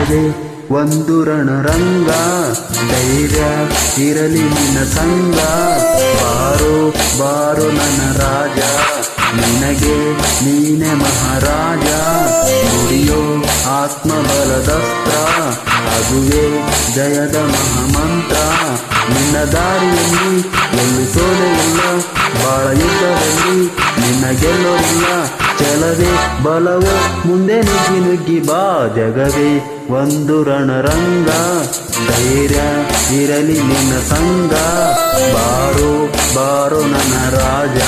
ಜಗದೇ ಒಂದು ರಣರಂಗ, ಧೈರ್ಯ ಇರಲಿ ನಿನ್ನ ಸಂಗ ಬಾರೋ ಬಾರೋ ನನ್ನ ರಾಜ, ನಿನಗೆ ನೀನೆ ಮಹಾರಾಜ. ನುಡಿಯೋ ಆತ್ಮಬಲದಸ್ತ್ರ, ಅದುವೇ ಜಯದ ಮಹಾಮಂತ್ರ. ನಿನ್ನ ದಾರಿಯಲ್ಲಿ ಎಲ್ಲಿ ಸೋಲೆ ಇಲ್ಲ ಬಾಳ ಯುದ್ಧದಲ್ಲಿ ನಿನ್ನ ಗೆಲ್ಲೋರಿಲ್ಲ. ಛಲವೇ ಬಲವೋ, ಮುಂದೆ ನುಗ್ಗಿ ನುಗ್ಗಿ ಬಾ ಜಗವೇ. ಒಂದು ರಣರಂಗ, ಧೈರ್ಯ ಇರಲಿ ನಿನ್ನ ಸಂಗ ಬಾರೋ ಬಾರೋ ನನ್ನ ರಾಜ.